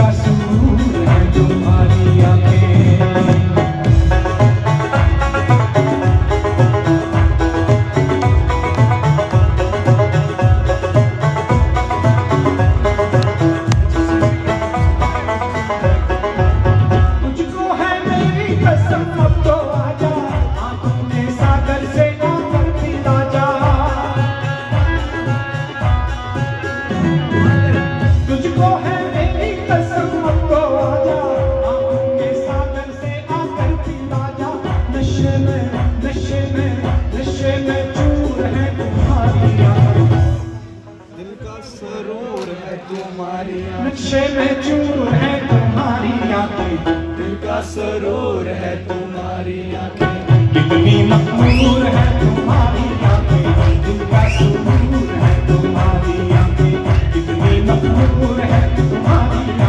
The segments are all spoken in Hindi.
kasur hidupku नक्शे में चूर है तुम्हारी आँखें। दिल का सरूर है तुम्हारी आँखें। कितनी मकबूर है तुम्हारी आँखें। दिल का सरूर है तुम्हारी आँखें। कितनी मकबूर है तुम्हारी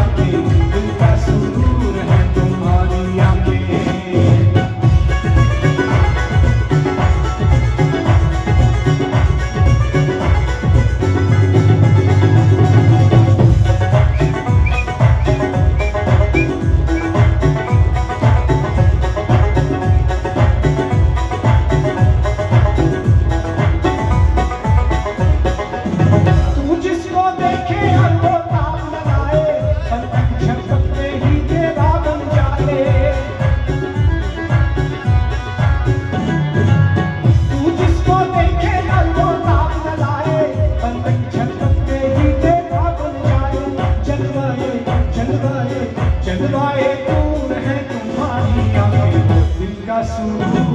दिल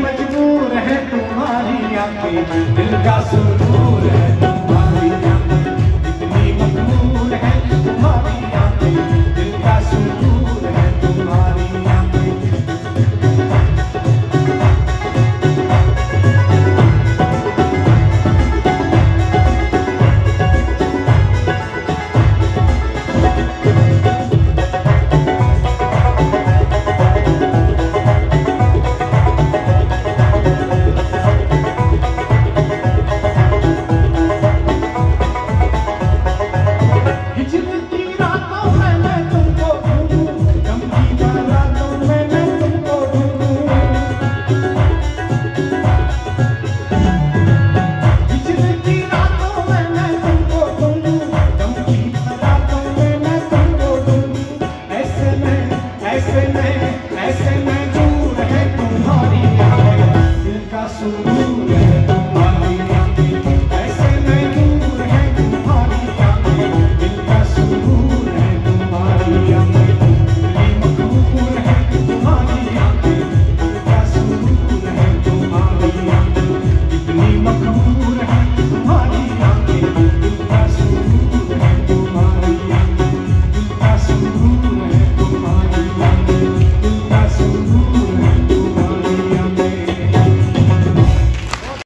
मजबूर है तुम्हारी आँखें दिल का सुरूर है तुम्हारी